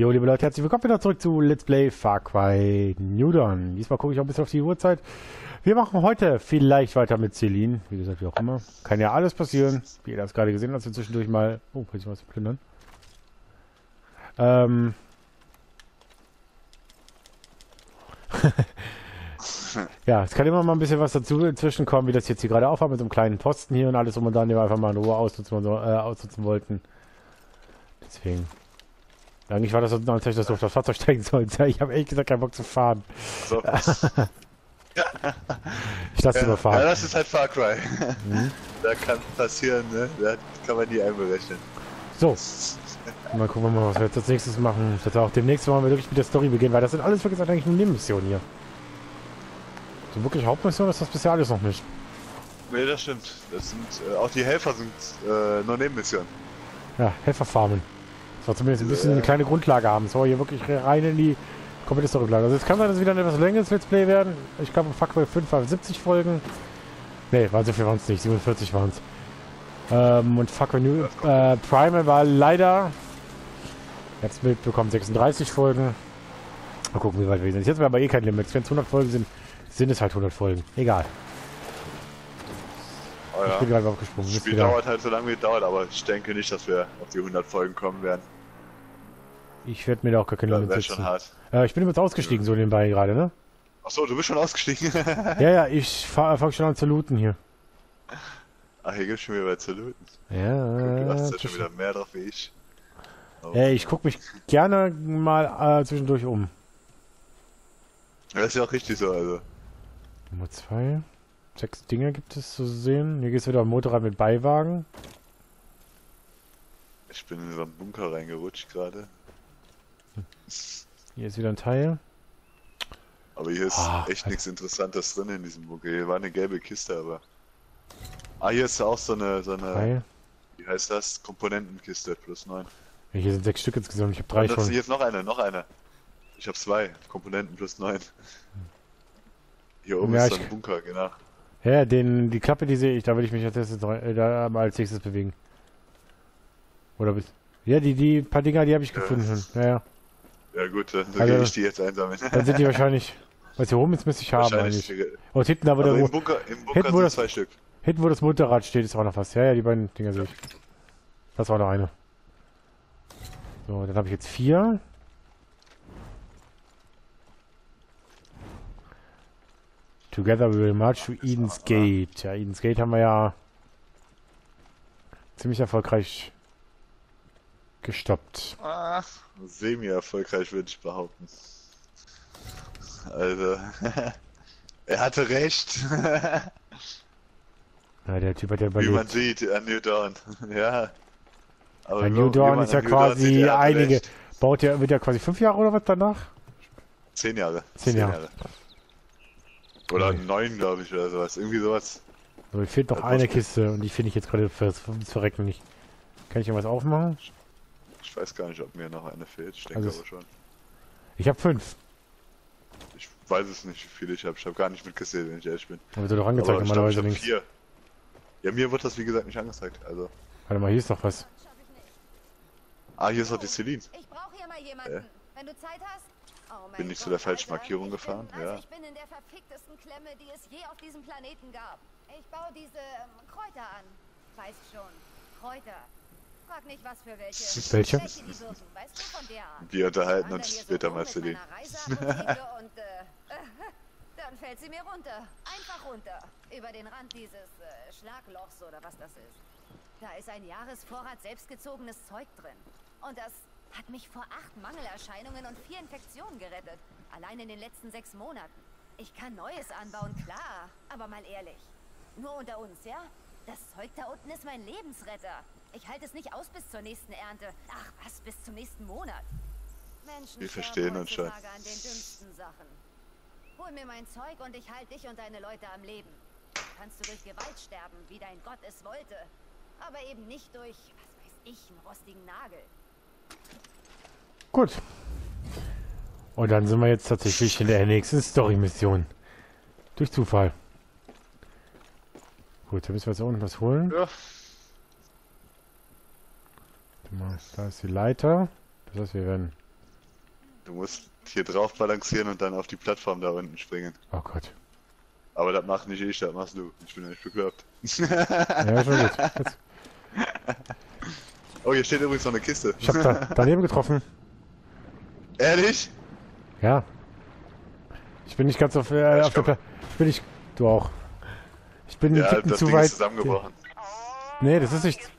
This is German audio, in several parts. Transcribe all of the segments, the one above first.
Jo, liebe Leute, herzlich willkommen wieder zurück zu Let's Play Far Cry New Dawn. Diesmal gucke ich auch ein bisschen auf die Uhrzeit. Wir machen heute vielleicht weiter mit Celine. Wie gesagt, wie auch immer. Kann ja alles passieren. Wie ihr das gerade gesehen habt, wir zwischendurch mal... Oh, kann ich was plündern? Ähm... ja, es kann immer mal ein bisschen was dazu inzwischen kommen, wie das jetzt hier gerade aufhaben mit so einem kleinen Posten hier und alles, um und dann, einfach mal in Ruhe ausnutzen, äh, ausnutzen wollten. Deswegen. Eigentlich war das so, als ich das auf das Fahrzeug steigen sollte. Ich habe ehrlich gesagt keinen Bock zu fahren. So. ich lasse ja, überfahren. Ja, das ist halt Far Cry. Mhm. Da kann passieren, ne? Da kann man nie einberechnen. So. Mal gucken wir mal, was wir jetzt als nächstes machen. Ich auch demnächst wollen wir wirklich mit der Story beginnen, weil das sind alles, gesagt, eigentlich nur Nebenmissionen hier. So wirklich Hauptmission ist das bisher alles noch nicht. Nee, das stimmt. Das sind, äh, auch die Helfer sind äh, nur Nebenmissionen. Ja, Helferfarmen. Soll zumindest ein bisschen eine kleine Grundlage haben. Soll hier wirklich rein in die komplette Story Also es kann dass es wieder ein etwas längeres Let's Play werden. Ich glaube, Fuck 5 war 70 Folgen. Ne, war so viel waren es nicht. 47 waren es. Ähm, und Fuck New äh, Primal war leider jetzt mitbekommen 36 Folgen. Mal gucken, wie weit wir sind. Jetzt wäre aber eh kein Limit. Wenn es 100 Folgen sind, sind es halt 100 Folgen. Egal. Oh ja. Ich bin gerade aufgesprungen. Das Spiel dauert halt so lange wie es dauert, aber ich denke nicht, dass wir auf die 100 Folgen kommen werden. Ich werde mir da auch gar keine Limit setzen. Äh, ich bin jetzt ausgestiegen, ja. so nebenbei gerade, ne? Achso, du bist schon ausgestiegen? ja, ja, ich fange schon an zu looten hier. Ach, hier gibt's schon wieder zu looten. Ja. Du hast ja schon wieder mehr drauf wie ich. Oh. Ey, ich guck mich gerne mal äh, zwischendurch um. Das ist ja auch richtig so, also. Nummer zwei. Sechs Dinge gibt es zu sehen. Hier geht's wieder am Motorrad mit Beiwagen. Ich bin in so einen Bunker reingerutscht gerade. Hier ist wieder ein Teil. Aber hier ist oh, echt nichts Interessantes drin in diesem Bunker. Hier war eine gelbe Kiste, aber. Ah, hier ist auch so eine, so eine. Teil. Wie heißt das? Komponentenkiste plus 9. Ja, hier sind sechs Stück insgesamt. Ich habe drei schon. Hier ist noch eine, noch eine. Ich habe zwei Komponenten plus 9. Hier oben ja, ist so ein Bunker, genau. Ja, den, die Klappe, die sehe ich, da würde ich mich als erstes, äh, da, als nächstes bewegen. Oder bist Ja, die, die paar Dinger, die habe ich gefunden. Ja, ja. Ja gut, dann also, gehe ich die jetzt einsammeln. Dann sind die wahrscheinlich. Was hier oben ist, müsste ich haben eigentlich. Und hinten aber also der im Bunker, im Bunker hinten, wo das, zwei Stück. Hinten, wo das Motorrad steht, ist auch noch was. Ja, ja, die beiden Dinger sehe ich. Das war noch eine. So, dann habe ich jetzt vier. Together we will march to Eden's Gate. Ja, Eden's Gate haben wir ja ziemlich erfolgreich gestoppt. Ach, semi-erfolgreich würde ich behaupten. Also, er hatte recht. ja, der Typ hat ja überlebt. Wie man sieht, an New Dawn. ja. Aber New Dawn ist ja quasi sieht, einige. Recht. Baut ja, wird ja quasi fünf Jahre oder was danach? Zehn Jahre. Zehn, Zehn Jahre. Jahre. Oder okay. neun, glaube ich, oder sowas. Irgendwie sowas. Aber mir fehlt noch eine Kiste und die finde ich jetzt gerade fürs, fürs Verrecken nicht. Kann ich irgendwas aufmachen? Ich weiß gar nicht, ob mir noch eine fehlt. Ich denke also aber schon. Ich habe fünf. Ich weiß es nicht, wie viele ich habe. Ich habe gar nicht mitgezählt, wenn ich ehrlich bin. Aber wird doch angezeigt aber normalerweise links. Vier. Ja, mir wird das wie gesagt nicht angezeigt. Also. Warte mal, hier ist doch was. Ah, hier ist doch die Celine. Ich brauche hier mal jemanden. Äh? Wenn du Zeit hast. Oh bin ich zu der falschen Markierung gefahren? Also ja. Ich bin in der verficktesten Klemme, die es je auf diesem Planeten gab. Ich baue diese ähm, Kräuter an. Weißt schon. Kräuter. Frag nicht, was für welche. Welche? die. Weißt du. Wir unterhalten uns später so mal, Celine. und, äh, dann fällt sie mir runter. Einfach runter. Über den Rand dieses äh, Schlaglochs oder was das ist. Da ist ein Jahresvorrat selbstgezogenes Zeug drin. Und das hat mich vor acht Mangelerscheinungen und vier Infektionen gerettet. Allein in den letzten sechs Monaten. Ich kann Neues anbauen, klar. Aber mal ehrlich. Nur unter uns, ja? Das Zeug da unten ist mein Lebensretter. Ich halte es nicht aus bis zur nächsten Ernte. Ach was, bis zum nächsten Monat. Menschen Wir verstehen uns schon. an den dümmsten Sachen. Hol mir mein Zeug und ich halte dich und deine Leute am Leben. Kannst du durch Gewalt sterben, wie dein Gott es wollte. Aber eben nicht durch, was weiß ich, einen rostigen Nagel. Gut. Und dann sind wir jetzt tatsächlich in der nächsten Story-Mission. Durch Zufall. Gut, da müssen wir jetzt unten was holen. Ja. Da ist die Leiter. Das heißt, wir werden Du musst hier drauf balancieren und dann auf die Plattform da unten springen. Oh Gott. Aber das macht nicht ich, das machst du. Ich bin ja nicht bekloppt. ja, schon gut. Jetzt. Oh, hier steht übrigens noch eine Kiste. Ich hab da daneben getroffen. Ehrlich? Ja. Ich bin nicht ganz auf, äh, ja, auf der. Ich bin nicht. Du auch. Ich bin ja, das zu Ding weit. Ist zusammengebrochen. Nee, das ist nicht.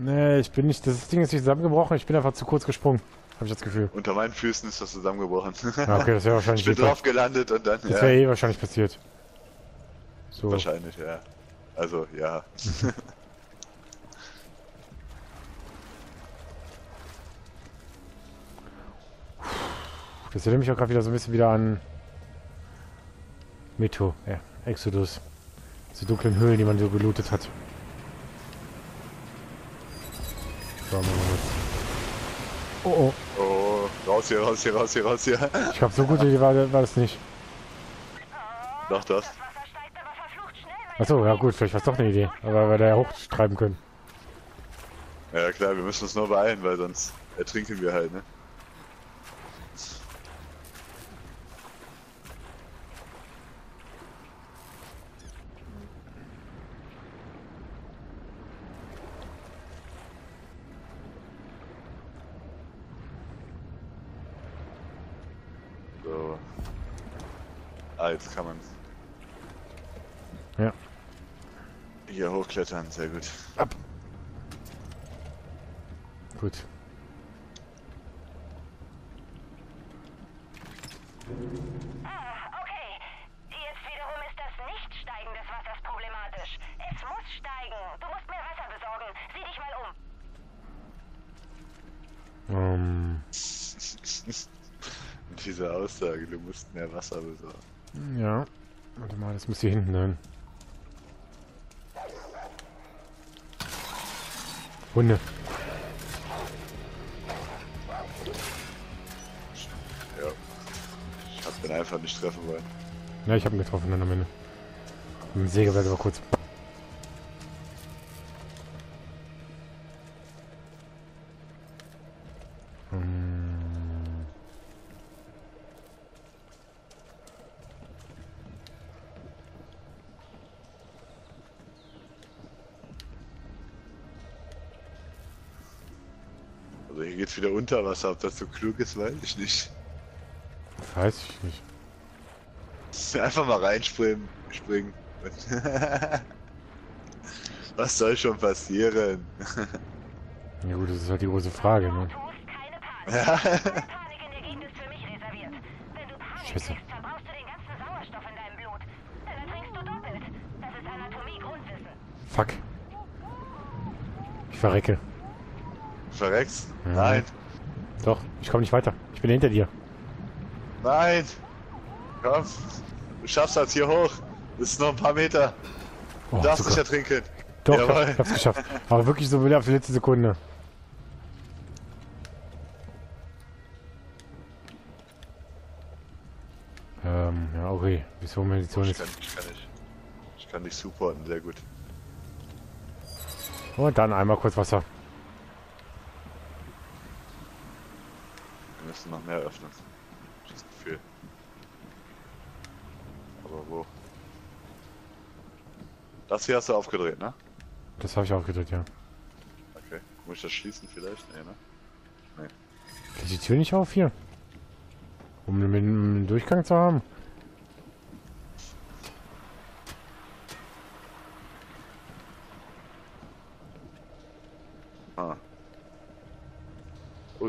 Nee, ich bin nicht. Das Ding ist nicht zusammengebrochen, ich bin einfach zu kurz gesprungen. Habe ich das Gefühl. Unter meinen Füßen ist das zusammengebrochen. Ja, okay, das wäre wahrscheinlich. ich bin drauf gelandet und dann. Das wäre ja. eh wahrscheinlich passiert. So. Wahrscheinlich, ja. Also, ja. Das erinnert mich auch gerade wieder so ein bisschen wieder an Metro, ja, Exodus. Diese dunklen Höhlen, die man so gelootet hat. Oh oh. Oh, raus hier, raus hier, raus hier, raus hier. Ich glaube, so gut war, war das nicht. Doch, das. Achso, ja gut, vielleicht war es doch eine Idee. Aber wir da ja hochtreiben können. Ja klar, wir müssen uns nur beeilen, weil sonst ertrinken wir halt, ne? So. Ah, jetzt kann man Ja. Hier hochklettern, sehr gut. Ab. Gut. Ah, okay. Jetzt wiederum ist das Nichtsteigen des Wassers problematisch. Es muss steigen. Du musst mehr Wasser besorgen. Sieh dich mal um. Um. Diese Aussage, du musst mehr Wasser besorgen. Ja. Warte mal, das muss hier hinten sein. Hunde. Ja. Ich hab den einfach nicht treffen wollen. Ja, ich hab ihn getroffen dann am Ende. Mit dem Sägewerk aber kurz. Unter Wasser. Ob das so klug ist, weiß ich nicht. Weiß ich nicht. Einfach mal reinspringen. Springen. Was soll schon passieren? ja gut, das ist halt die große Frage, ne? Ja. Scheiße. Fuck. Ich verrecke verreckst? Ja. Nein. Doch, ich komme nicht weiter. Ich bin hinter dir. Nein. Komm. Du schaffst das hier hoch. Das ist noch ein paar Meter. Du oh, darfst nicht ertrinken. Doch, Jawohl. ich hab's geschafft. Aber wirklich so wieder auf die letzte Sekunde. Ähm, ja, okay. Wieso Meditation ist. Ich kann, ich kann nicht. Ich kann dich supporten, sehr gut. Und dann einmal kurz Wasser. Müssen noch mehr öffnen. Das Gefühl. Aber wo? Das hier hast du aufgedreht, ne? Das habe ich aufgedreht, ja. Okay. Muss ich das schließen vielleicht? Nee, ne? Nee. Geht die Tür nicht auf hier? Um einen Durchgang zu haben?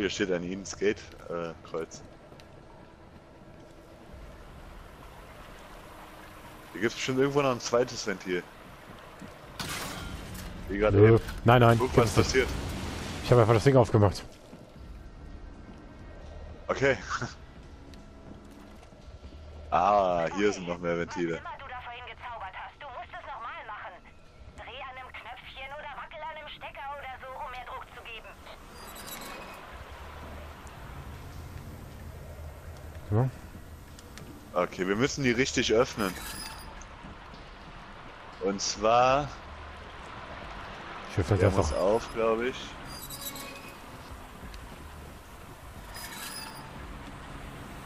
Hier steht ein Ins Gate äh. Hier gibt es bestimmt irgendwo noch ein zweites Ventil. Wie gerade eben. Nein, nein. Guck, was passiert. Ich habe einfach das Ding aufgemacht. Okay. ah, hier sind noch mehr Ventile. Ja. Okay, wir müssen die richtig öffnen. Und zwar... Schiffe Der einfach. muss auf, glaube ich.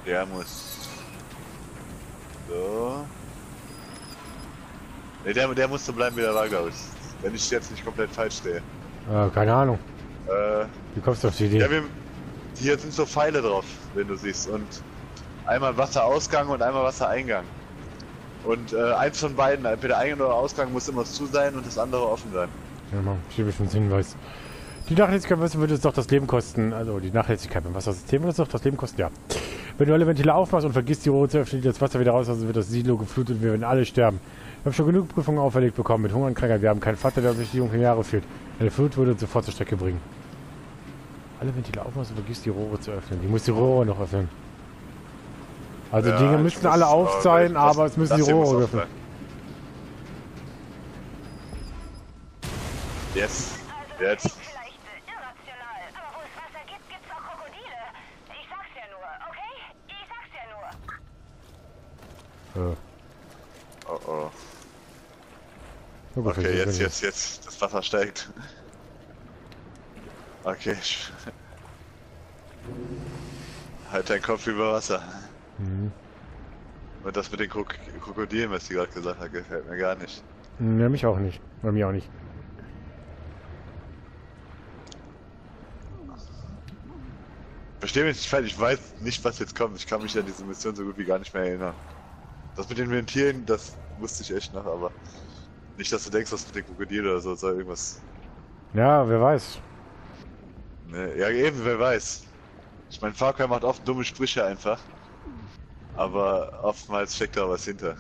Der muss. So. Ne, der, der muss so bleiben, wie der war, glaube ich. Wenn ich jetzt nicht komplett falsch stehe. Äh, keine Ahnung. Äh, Wie kommst du auf die Idee? ja, wir, hier sind so Pfeile drauf, wenn du siehst. Und einmal Wasserausgang und einmal Wassereingang. Und äh, eins von beiden, entweder Eingang oder Ausgang, muss immer zu sein und das andere offen sein. Ich gebe schon Hinweis. Die Nachlässigkeit würde es doch das Leben kosten. Also die Nachlässigkeit beim Wassersystem würde es doch das Leben kosten, ja. Wenn du alle Ventile aufmachst und vergisst, die Rohre zu öffnen, die das Wasser wieder raus, also wird das Silo geflutet und wir werden alle sterben. Wir haben schon genug Prüfungen auferlegt bekommen mit Hunger und Krankheit. Wir haben keinen Vater, der sich die dunklen Jahre führt. Eine Flut würde uns sofort zur Strecke bringen. Alle Ventile aufmachst und vergisst, die Rohre zu öffnen. Die muss die Rohre noch öffnen. Also Ja, Dinge ich müssen muss- alle auf aber sein, das- aber es müssen das die Rohre öffnen. sein. Yes. Jetzt. Vielleicht äh, irrational, aber wo es Wasser gibt, gibt's auch Krokodile. Ich sag's ja nur, okay? Ich sag's ja nur. Oh oh. Okay, jetzt, jetzt, jetzt. Das Wasser steigt. Okay. Halt deinen Kopf über Wasser. Und das mit den Krok Krokodilen, was die gerade gesagt hat, gefällt mir gar nicht. Ne, mich auch nicht. Bei mir auch nicht. Versteh mich nicht falsch, ich weiß nicht, was jetzt kommt. Ich kann mich an diese Mission so gut wie gar nicht mehr erinnern. Das mit den Ventilen, das wusste ich echt noch, aber nicht, dass du denkst, was mit den Krokodilen oder so soll irgendwas. Ja, wer weiß. Ne? Ja, eben, wer weiß. Ich meine, Far Cry macht oft dumme Sprüche einfach. Aber oftmals steckt da was hinter.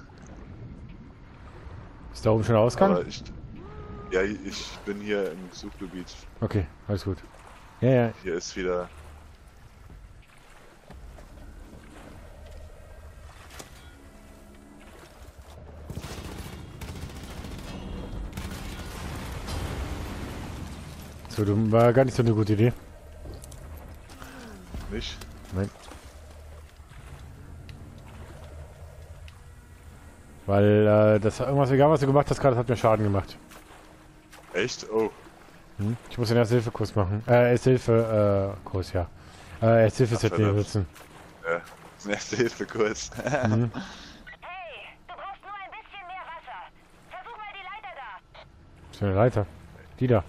Ist da oben schon der Ausgang? Ich, ja, ich bin hier im Suchgebiet. Okay, alles gut. Ja, ja. Hier ist wieder. So, du, war gar nicht so eine gute Idee. Nicht? Nein. Weil äh, das irgendwas egal, was du gemacht hast, gerade hat mir Schaden gemacht. Echt? Oh. Hm? Ich muss den Erste-Hilfe-Kurs machen. Äh, Erste-Hilfe-Kurs, ja. Äh, Erste-Hilfe-Set Ach, verdammt. benutzen. Ja. Erste Hilfe kurz. Mhm. Hey, du brauchst nur ein bisschen mehr Wasser. Versuch mal die Leiter da. Was für eine Leiter? Die da.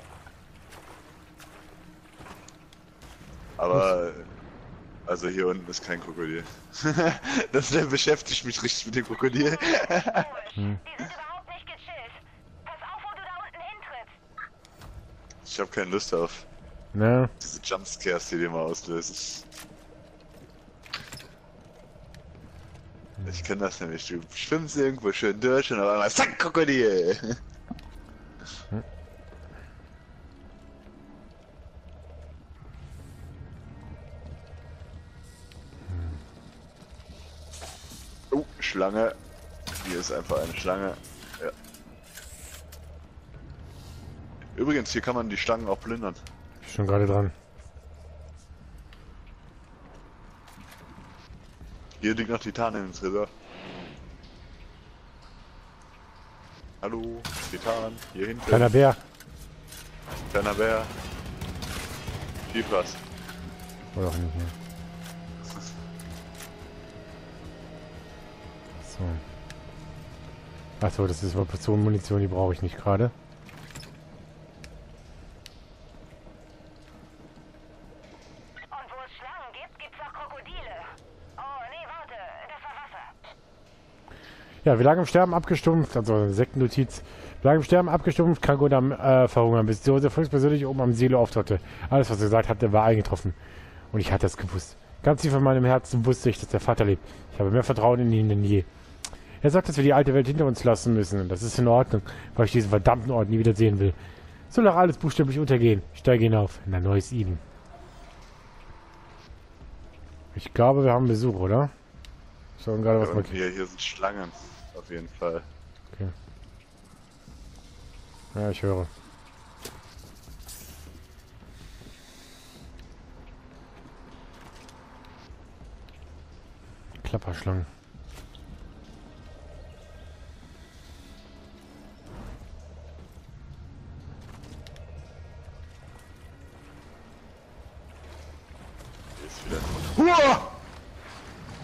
Aber. Also hier unten ist kein Krokodil. das der beschäftigt mich richtig mit dem Krokodil. Komisch. Die sind überhaupt nicht gechillt. Pass auf, wo du da unten hintrittst. Ich habe keine Lust auf Ne? diese Jumpscares, die die immer auslösen. Ich kenne das nämlich. Du schwimmst irgendwo schön durch und auf einmal zack, Krokodil. Schlange. Hier ist einfach eine Schlange. Ja. Übrigens, hier kann man die Schlangen auch plündern. Schon gerade dran. Hier liegt noch Titan im Tresor. Hallo, Titan, hier hinten. Kleiner Bär. Kleiner Bär. Viel Platz. Oder auch nicht, ne? So. Achso, das ist Munition, die brauche ich nicht gerade. Oh. Ja, wir lagen im Sterben abgestumpft, also Sektennotiz. Wir lagen im Sterben abgestumpft, krank und am äh, Verhungern, bis Josef höchstpersönlich oben am Silo auftauchte. Alles, was er gesagt hatte, war eingetroffen. Und ich hatte es gewusst. Ganz tief in meinem Herzen wusste ich, dass der Vater lebt. Ich habe mehr Vertrauen in ihn denn je. Er sagt, dass wir die alte Welt hinter uns lassen müssen. Und das ist in Ordnung, weil ich diesen verdammten Ort nie wieder sehen will. Soll auch alles buchstäblich untergehen. Ich steige hinauf in ein neues Eden. Ich glaube, wir haben Besuch, oder? So, und gerade was markiert. hier, hier sind Schlangen. Auf jeden Fall. Ja, ich höre. Klapperschlangen.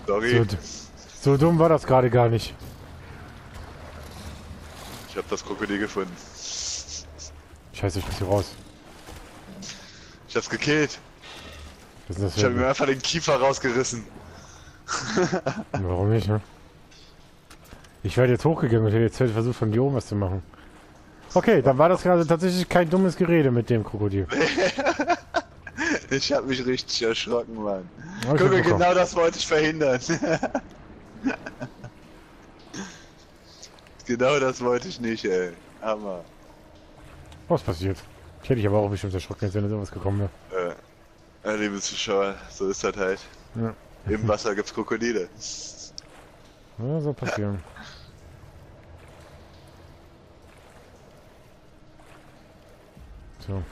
Sorry, So, so dumm war das gerade gar nicht. ich habe das Krokodil gefunden. Scheiße, ich muss hier raus. Ich hab's gekillt. Was ist das Ich habe mir einfach den Kiefer rausgerissen. Warum nicht, ne? Ich werde jetzt hochgegangen und hätte jetzt versucht, von hier oben was zu machen. Okay, dann war das gerade tatsächlich kein dummes Gerede mit dem Krokodil. Ich habe mich richtig erschrocken, Mann. Hab ich Guck genau das wollte ich verhindern. genau das wollte ich nicht, ey. Hammer. Was passiert? Ich hätte dich aber auch bestimmt erschrocken, wenn da sowas gekommen wäre. Äh, ja, liebe Zuschauer, so ist das halt. Ja. Im Wasser gibt's Krokodile. Ja, so passieren. So.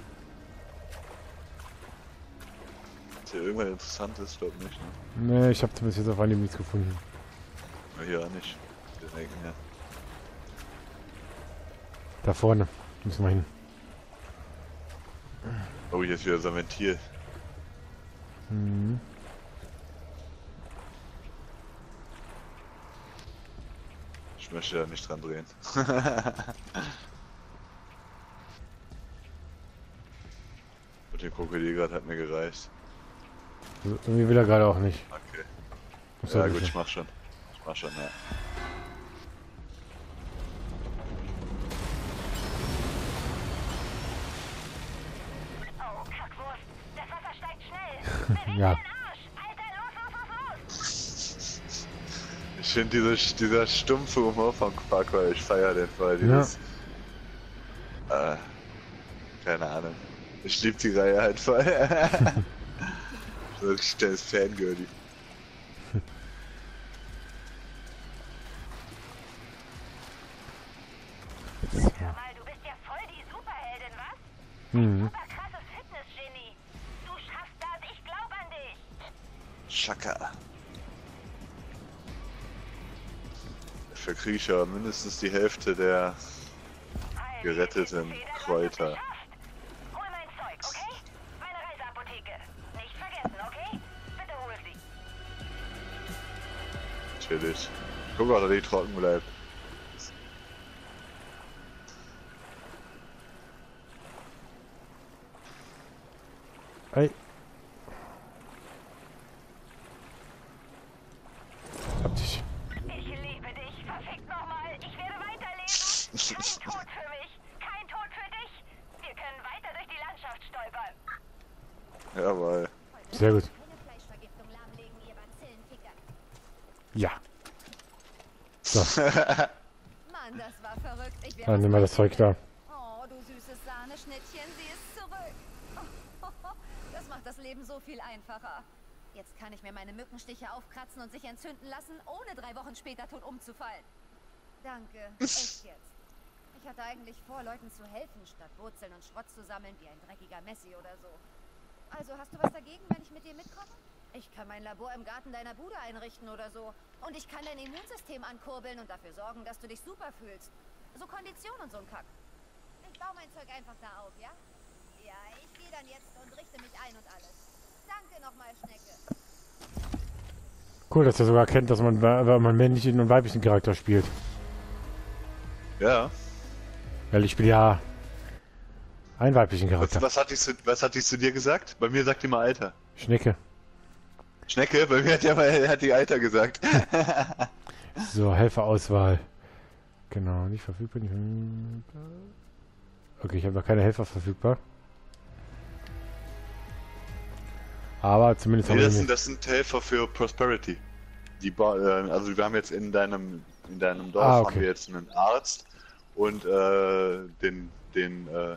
Ist hier irgendwas Interessantes, glaub nicht, ne? Ne, ich habe bis jetzt auf Anhieb nichts gefunden. Ja, Hier auch nicht. Direkt, ja. Da vorne. Müssen wir hin. Oh, hier ist wieder so ein Ventil. Mhm. Ich möchte da nicht dran drehen. Und den Krokodil gerade hat mir gereicht. Irgendwie will er gerade auch nicht. Okay. Was Ja gut, das ich mach schon. Ich mach schon, ja. Oh, Kackwurst. Das Wasser steigt schnell. Beweg Ja. Ich finde diese, dieser stumpfe Humor von Parkour, ich feier den voll. Dieses, äh, keine Ahnung. Ich lieb die Reihe halt voll. so ein schnelles Fangirlie. Mal, du bist ja voll die Superheldin, was? Mhm. Super krasses Fitnessgenie. Du schaffst das, ich glaub an dich. Schaka. Dafür krieg ich ja mindestens die Hälfte der geretteten Kräuter. Guck mal, dass die trocken bleibt. Ey. Hab dich. Ich liebe dich, verfickt nochmal. Ich werde weiterleben. Kein Tod für mich, kein Tod für dich. Wir können weiter durch die Landschaft stolpern. Jawohl. Sehr gut. Ja. So, Mann, das war verrückt. Ich wär dann nehmen wir das Zeug da. Oh, du süßes Sahneschnittchen, sie ist zurück. Das macht das Leben so viel einfacher. Jetzt kann ich mir meine Mückenstiche aufkratzen und sich entzünden lassen, ohne drei Wochen später tot umzufallen. Danke, echt jetzt. Ich hatte eigentlich vor, Leuten zu helfen, statt Wurzeln und Schrott zu sammeln wie ein dreckiger Messi oder so. Also hast du was dagegen, wenn ich mit dir mitkomme? Ich kann mein Labor im Garten deiner Bude einrichten oder so. Und ich kann dein Immunsystem ankurbeln und dafür sorgen, dass du dich super fühlst. So Kondition und so ein Kack. Ich baue mein Zeug einfach da auf, ja? Ja, ich gehe dann jetzt und richte mich ein und alles. Danke nochmal, Schnecke. Cool, dass er sogar kennt, dass man, wenn man männlichen und weiblichen Charakter spielt. Ja. Weil ich spiele ja einen weiblichen Was, Charakter. was, hat die zu, was hat die zu dir gesagt? Bei mir sagt die mal Alter. Schnecke. Schnecke, bei mir hat, ja mal, hat die Alter gesagt. So, Helferauswahl. Genau, nicht verfügbar. Nicht verfügbar. Okay, ich habe noch keine Helfer verfügbar. Aber zumindest Nee, haben wir das, sind, nicht. das sind Helfer für Prosperity. Die äh, also wir haben jetzt in deinem in deinem Dorf Ah, okay. haben wir jetzt einen Arzt und äh, den den äh,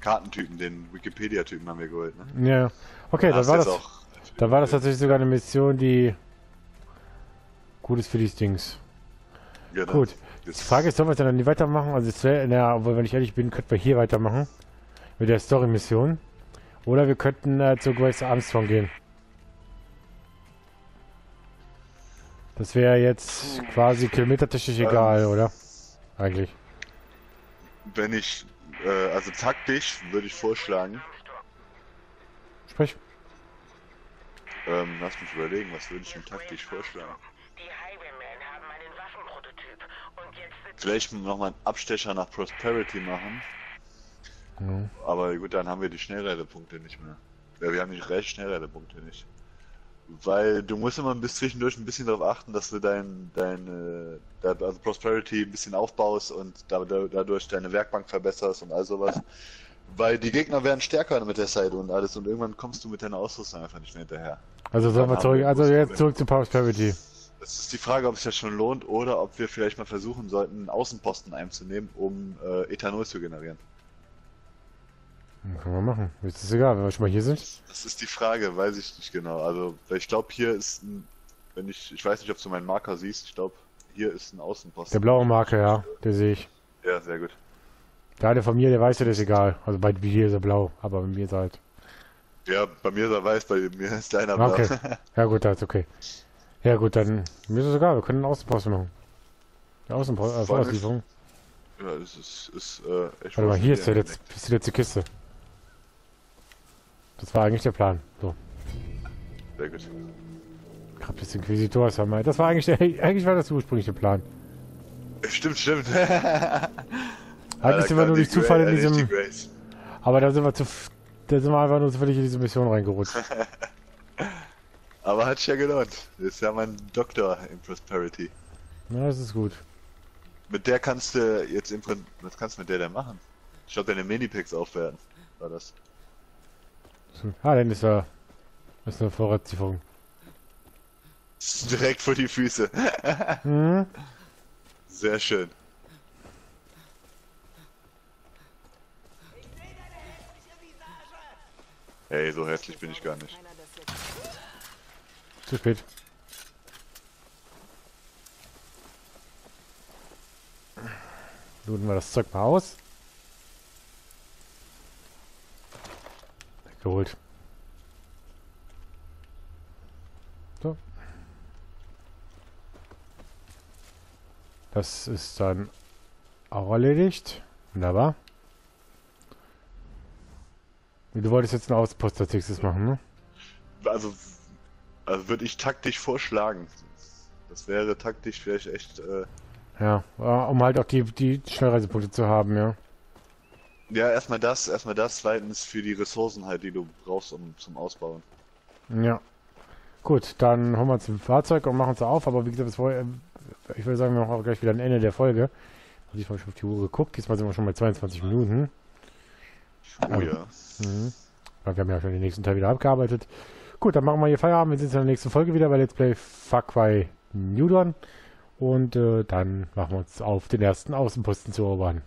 Kartentypen, den Wikipedia-Typen haben wir geholt. Ne? Ja, okay, dann war das. auch- Da war das tatsächlich sogar eine Mission, die gut ist für die Dings. Genau. Gut. Die Frage ist, sollen wir es dann nicht weitermachen? Also es wäre, na, obwohl wenn ich ehrlich bin, könnten wir hier weitermachen. Mit der Story-Mission. Oder wir könnten äh, zu Grace Armstrong gehen. Das wäre jetzt quasi kilometertechnisch egal, oder? Eigentlich. Wenn ich äh, also taktisch würde ich vorschlagen, Sprich. Ähm, lass mich überlegen, was würde ich denn taktisch vorschlagen? Vielleicht nochmal einen Abstecher nach Prosperity machen. Ja. Aber gut, dann haben wir die Schnellreisepunkte nicht mehr. Ja, wir haben die recht Schnellreisepunkte nicht. Weil du musst immer bis zwischendurch ein bisschen darauf achten, dass du dein, dein äh, also Prosperity ein bisschen aufbaust und da, da, dadurch deine Werkbank verbesserst und all sowas. Weil die Gegner werden stärker mit der Seite und alles und irgendwann kommst du mit deiner Ausrüstung einfach nicht mehr hinterher. Also sollen wir zurück, also jetzt zurück zu Prosperity. Es ist die Frage, ob es das schon lohnt oder ob wir vielleicht mal versuchen sollten, einen Außenposten einzunehmen, um äh, Ethanol zu generieren. Können wir machen. Ist das egal, wenn wir schon mal hier sind. Das ist die Frage, weiß ich nicht genau. Also, ich glaube, hier ist ein, wenn ich, ich weiß nicht, ob du meinen Marker siehst, ich glaube, hier ist ein Außenposten. Der blaue Marke, ja, der sehe ich. Ja, sehr gut. Der eine von mir, der weiß ja, das ist egal. Also bei mir ist er blau, aber bei mir ist er halt. Ja, bei mir ist er weiß, bei mir ist deiner blau. Okay. Ja gut, das ist okay. Ja gut, dann mir ist es egal, wir können einen Außenposten machen. Die Außenposten, äh, Voll Vorauslieferung. ja, es ist, ist äh, echt Warte mal, hier ist, der letzte, ist die letzte Kiste. Das war eigentlich der Plan. So. Sehr gut. Grab des Inquisitors haben wir. Das war eigentlich der, eigentlich war das der ursprüngliche Plan. Stimmt, stimmt. Eigentlich sind wir nur durch Zufall in diesem. Aber da sind wir zu. Da sind wir einfach nur zufällig in diese Mission reingerutscht. Aber hat sich ja gelohnt. Ist ja mein Doktor in Prosperity. Na, das ist gut. Mit der kannst du jetzt im Prinzip, was kannst du mit der denn machen? Ich glaube, deine Minipacks aufwerten. War das. Ah, dann ist er. Das ist eine Vorratslieferung. Direkt vor die Füße. Mhm. Sehr schön. Hey, so hässlich bin ich gar nicht. Zu spät. Luden wir das Zeug mal aus. Weggeholt. So. Das ist dann auch erledigt. Wunderbar. Du wolltest jetzt einen Auspost als nächstes machen, ne? Also, also würde ich taktisch vorschlagen. Das wäre taktisch vielleicht echt, äh, Ja, äh, um halt auch die, die Schnellreisepunkte zu haben, ja. ja, erstmal das, erstmal das, zweitens für die Ressourcen halt, die du brauchst, um zum Ausbauen. Ja. Gut, dann holen wir uns ein Fahrzeug und machen es auf, aber wie gesagt, das war, äh, ich würde sagen, wir machen auch gleich wieder ein Ende der Folge. Habe ich mal schon auf die Uhr geguckt, diesmal sind wir schon bei 22 Minuten. Oh ja. Mhm. Weil wir haben ja schon den nächsten Teil wieder abgearbeitet. Gut, dann machen wir hier Feierabend. Wir sehen uns in der nächsten Folge wieder bei Let's Play Cry New Dawn. Und äh, dann machen wir uns auf, den ersten Außenposten zu erobern.